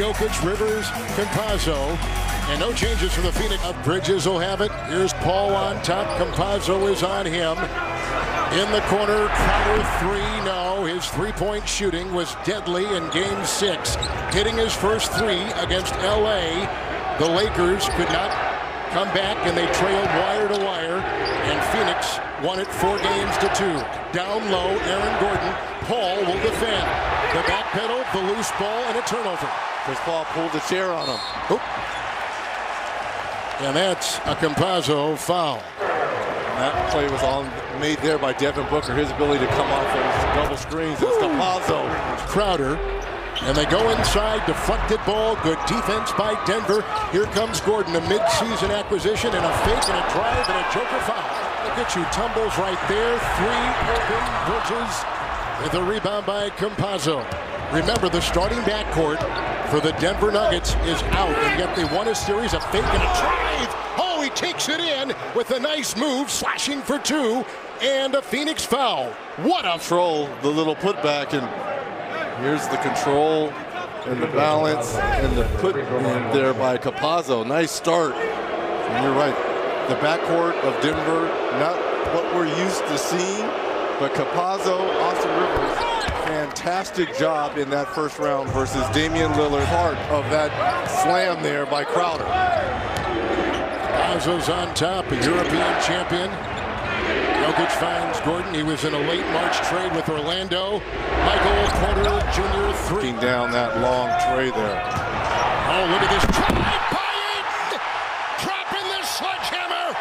Jokic, Rivers, Campazzo. And no changes for the Phoenix. Bridges will have it. Here's Paul on top. Campazzo is on him. In the corner, Crowder three. No, his three-point shooting was deadly in game six. Hitting his first three against L.A. The Lakers could not come back and they trailed wire to wire. And Phoenix won it four games to two. Down low, Aaron Gordon. Paul will defend. The back pedal, the loose ball, and a turnover. Chris Paul pulled the chair on him. Oop. And that's a Campazzo foul. That play was all made there by Devin Booker. His ability to come off those double screens. It's Campazzo. Crowder. And they go inside, deflected ball, good defense by Denver. Here comes Gordon, a mid-season acquisition and a fake and a drive and a joker foul. Look at you, tumbles right there. Three open Bridges with a rebound by Campazzo. Remember, the starting backcourt for the Denver Nuggets is out, and yet they won a series, a fake and a drive. Oh, he takes it in with a nice move, slashing for two, and a Phoenix foul. What a control, the little putback, and here's the control and the balance and the put there by Campazzo. Nice start. And you're right, the backcourt of Denver, not what we're used to seeing, but Campazzo, Austin Rivers, fantastic job in that first round versus Damian Lillard. Part of that slam there by Crowder. Campazzo's on top, a European champion. Jokic finds Gordon. He was in a late March trade with Orlando. Michael Porter Jr. three. Down that long tray there. Oh, look at this drive by Ayton! Dropping the sledgehammer!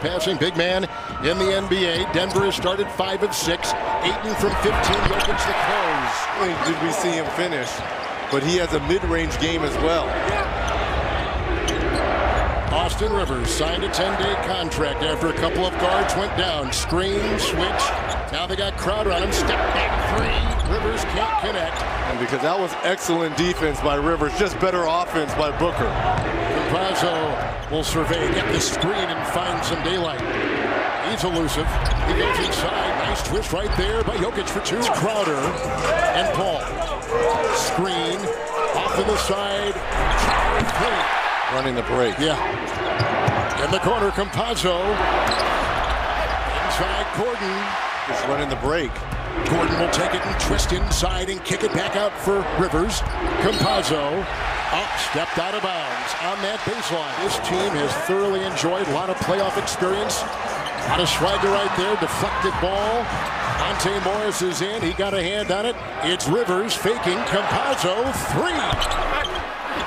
Passing big man in the NBA. Denver has started 5 of 6. Ayton from 15. Jokic the close. Did we see him finish? But he has a mid-range game as well. Austin Rivers signed a 10-day contract after a couple of guards went down. Screen, switch. Now they got Crowder on him. Step back three. Rivers can't connect. And because that was excellent defense by Rivers, just better offense by Booker. Campazzo will survey, get the screen, and find some daylight. He's elusive. He goes inside. Nice twist right there by Jokic for two. Crowder and Paul. Screen off to the side. Three. Running the break. Yeah. In the corner, Campazzo. Inside, Gordon. Just running the break. Gordon will take it and twist inside and kick it back out for Rivers. Campazzo up, stepped out of bounds on that baseline. This team has thoroughly enjoyed a lot of playoff experience. A lot of swagger right there. Deflected ball. Monte Morris is in. He got a hand on it. It's Rivers faking. Campazzo three.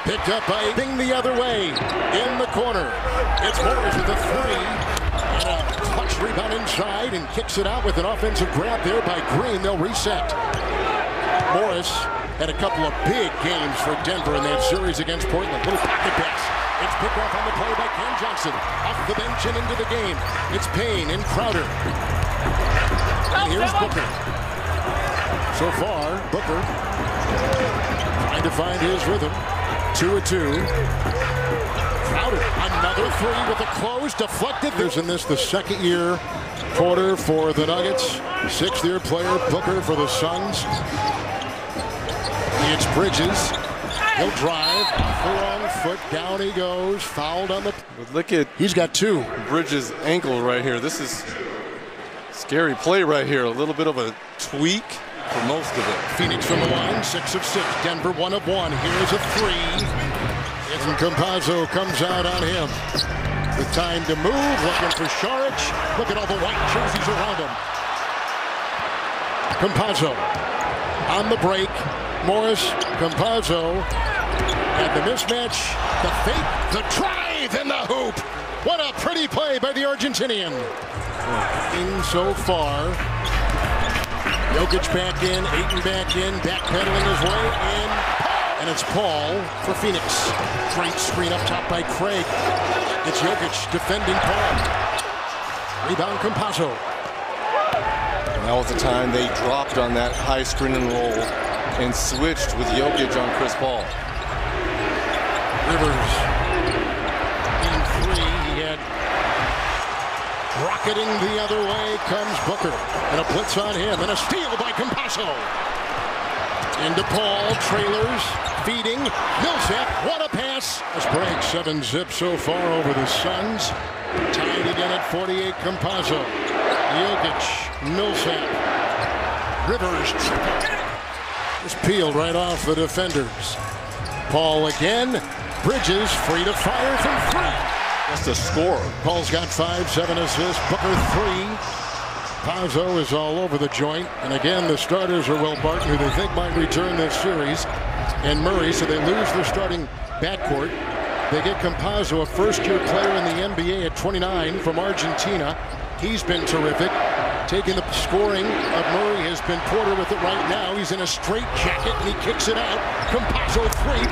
Picked up by Bing the other way in the corner. It's Morris with a three. And a clutch rebound inside and kicks it out with an offensive grab there by Green. They'll reset. Morris had a couple of big games for Denver in that series against Portland. Little pocket pass. It's picked off on the play by Cam Johnson. Off the bench and into the game. It's Payne and Crowder. And here's Booker. So far, Booker trying to find his rhythm. Two or two. Crowder, another three with a close, deflected. There's in this the second year quarter for the Nuggets. Sixth year player, Booker for the Suns. It's Bridges. He'll drive the wrong foot. Down he goes. Fouled on the. But look at He's got two. Bridges' ankle right here. This is scary play right here. A little bit of a tweak for most of it. Phoenix from the line, six of six. Denver one of one. Here's a three. And Campazzo comes out on him. With time to move, looking for Saric. Look at all the white jerseys around him. Campazzo on the break. Morris, Campazzo, and the mismatch, the fake, the drive, and the hoop. What a pretty play by the Argentinian. In so far, Jokic back in, Ayton back in, backpedaling his way in, and it's Paul for Phoenix. Great screen up top by Craig. It's Jokic defending Paul. Rebound Campazzo. Now was the time they dropped on that high screen and roll and switched with Jokic on Chris Paul. Rivers in three. He had rocketing the other way comes Booker. And a blitz on him and a steal by Campazzo. Into Paul, trailers, feeding. Millsap, what a pass. This break, seven zip so far over the Suns. Tied again at 48, Campazzo. Jokic, Millsap. Rivers, just peeled right off the defenders. Paul again. Bridges free to fire from three. Just a score. Paul's got five, seven assists. Booker three. Pazzo is all over the joint. And again, the starters are Will Barton, who they think might return this series, and Murray, so they lose their starting backcourt. They get Campazzo, a first-year player in the NBA at 29 from Argentina. He's been terrific. Taking the scoring of Murray has been Porter with it right now. He's in a straight jacket and he kicks it out. Campazzo three.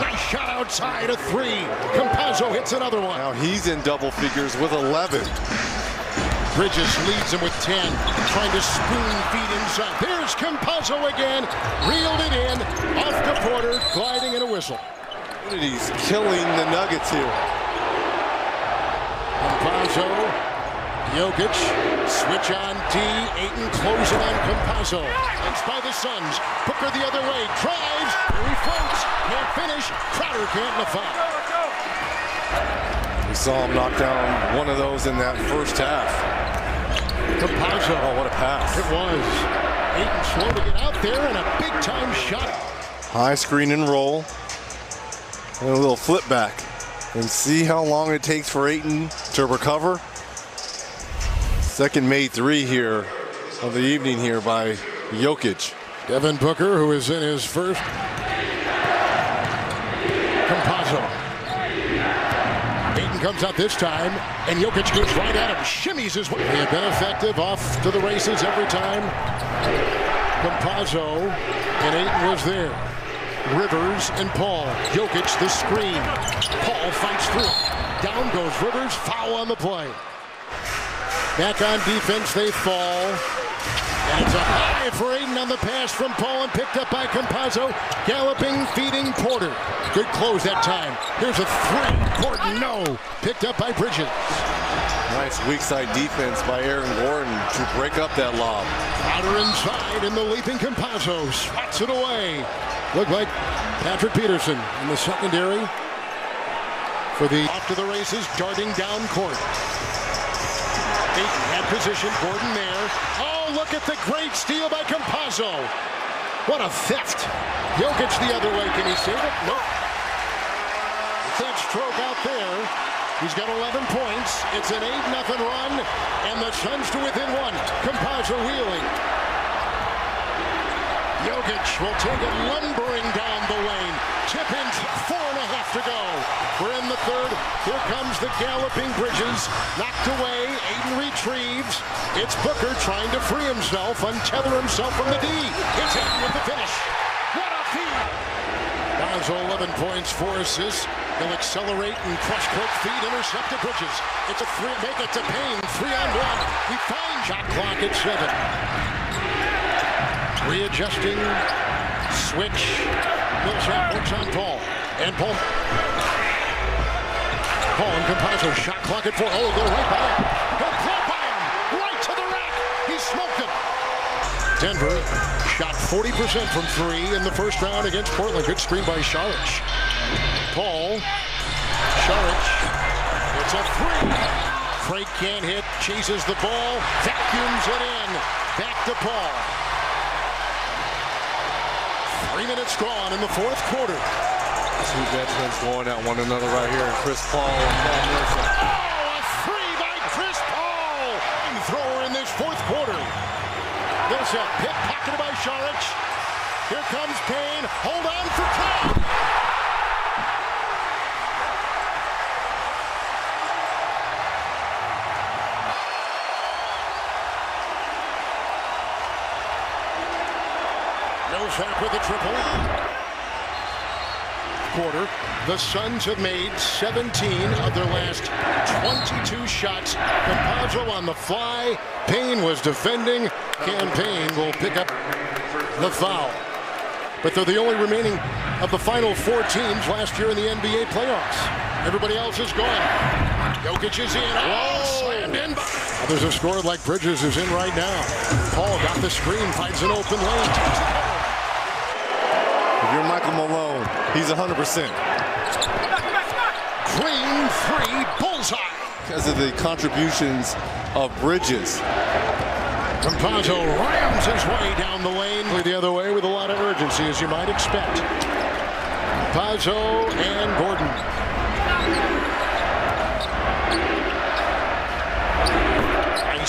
Nice shot outside a three. Campazzo hits another one. Now he's in double figures with 11. Bridges leads him with 10, trying to spoon feed inside. There's Campazzo again, reeled it in, off to Porter, gliding in a whistle. He's killing the Nuggets here. Campazzo, Jokic, switch on D, Ayton closing on Campazzo. It's by the Suns, Booker the other way, drives, here he floats, can't finish, Crowder can't the. We saw him knock down one of those in that first half. Campazzo. Oh, what a pass. It was. Ayton slow to get out there and a big time shot. High screen and roll. And a little flip back. And see how long it takes for Ayton to recover. Second made three here of the evening here by Jokic. Devin Booker, who is in his first. Campazzo comes out this time, and Jokic goes right at him, shimmies his way. They have been effective, off to the races every time. Campazzo and Ayton was there. Rivers and Paul. Jokic the screen. Paul fights through. Down goes Rivers, foul on the play. Back on defense, they fall. And it's a high for Ayton on the pass from Paul and picked up by Campazzo. Galloping, feeding Porter. Good close that time. Here's a three. Gordon, no. Picked up by Bridges. Nice weak side defense by Aaron Gordon to break up that lob. Outer inside, and the leaping Campazzo swats it away. Looked like Patrick Peterson in the secondary for the off to the races, darting down court. Had position, Gordon there. Oh, look at the great steal by Campazzo. What a theft. Jokic the other way. Can he save it? No. That stroke out there. He's got 11 points. It's an 8-0 run, and the Suns to within one. Campazzo wheeling. Jokic will take it lumbering down the lane. Tip in, four and a half to go. We're in the third. Here comes the galloping Bridges. Knocked away. Ayton retrieves. It's Booker trying to free himself, untether himself from the D. It's Ayton with the finish. What a feed! Lonzo 11 points, four assists. He'll accelerate and crush court feed, intercept the Bridges. It's a three, make it to Payne, three on one. We find shot clock at seven. Readjusting, switch. Millsap works on Paul. And Paul. Paul and Campazzo shot clock at four. Oh, go right by him. By him. Right to the rack. He smoked him. Denver shot 40% from three in the first round against Portland. Good screen by Saric. Paul. Saric. It's a three. Frank can't hit. Chases the ball. Vacuums it in. Back to Paul. Three minutes gone in the fourth quarter. Two veterans going at one another right here. Chris Paul and Paul Millsap. Oh, a three by Chris Paul. Thrower in this fourth quarter. There's a pick pocketed by Saric. Here comes Payne. Hold on for time. With a triple. Quarter. The Suns have made 17 of their last 22 shots. Campazzo on the fly. Payne was defending. Campaign will pick up the foul. But they're the only remaining of the final four teams last year in the NBA playoffs. Everybody else is gone. Jokic is in. Oh, slammed in. Others have scored like Bridges is in right now. Paul got the screen, finds an open lane. You're Michael Malone. He's 100%. Green free bullseye. Because of the contributions of Bridges. Campazzo rams his way down the lane. The other way with a lot of urgency, as you might expect. Campazzo and Gordon.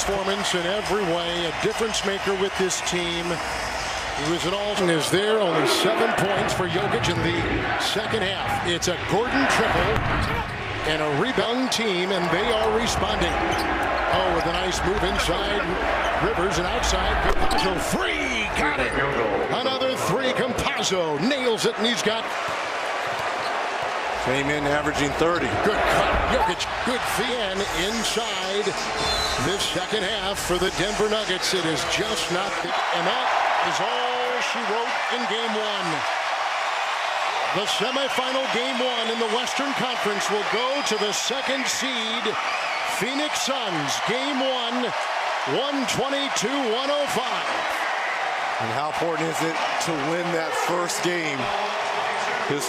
Performance in every way. A difference maker with this team. All is there. Only seven points for Jokic in the second half. It's a Gordon triple and a rebound team, and they are responding. Oh, with a nice move inside Rivers and outside Campazzo. Three, got it. Another three. Campazzo nails it, and he's got Came in averaging 30. good cut. Jokic, good fan inside this second half for the Denver Nuggets. It is just not, the, and that is all she wrote in game one. The semifinal game one in the Western Conference will go to the second seed, Phoenix Suns. Game one, 122-105. And how important is it to win that first game? His